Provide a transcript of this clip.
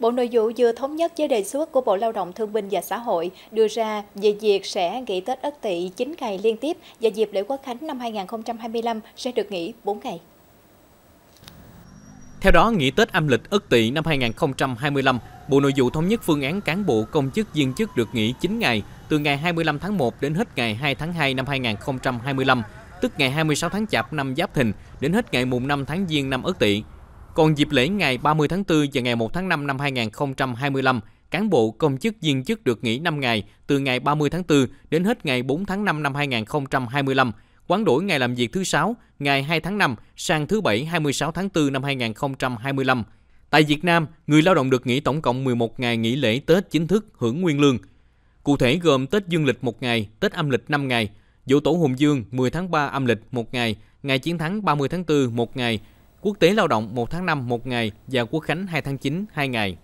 Bộ Nội vụ vừa thống nhất với đề xuất của Bộ Lao động Thương binh và Xã hội đưa ra về việc sẽ nghỉ Tết Ất Tỵ 9 ngày liên tiếp và dịp lễ Quốc khánh năm 2025 sẽ được nghỉ 4 ngày. Theo đó, nghỉ Tết âm lịch Ất Tỵ năm 2025, Bộ Nội vụ thống nhất phương án cán bộ công chức viên chức được nghỉ 9 ngày từ ngày 25 tháng 1 đến hết ngày 2 tháng 2 năm 2025, tức ngày 26 tháng Chạp năm Giáp Thìn đến hết ngày mùng 5 tháng Giêng năm Ất Tỵ. Còn dịp lễ ngày 30 tháng 4 và ngày 1 tháng 5 năm 2025, cán bộ công chức viên chức được nghỉ 5 ngày từ ngày 30 tháng 4 đến hết ngày 4 tháng 5 năm 2025, hoán đổi ngày làm việc thứ 6, ngày 2 tháng 5 sang thứ 7 26 tháng 4 năm 2025. Tại Việt Nam, người lao động được nghỉ tổng cộng 11 ngày nghỉ lễ Tết chính thức hưởng nguyên lương. Cụ thể gồm Tết Dương lịch 1 ngày, Tết âm lịch 5 ngày, Dỗ Tổ Hùng Dương 10 tháng 3 âm lịch 1 ngày, ngày chiến thắng 30 tháng 4 1 ngày, Quốc tế lao động 1 tháng 5 1 ngày và Quốc khánh 2 tháng 9 2 ngày.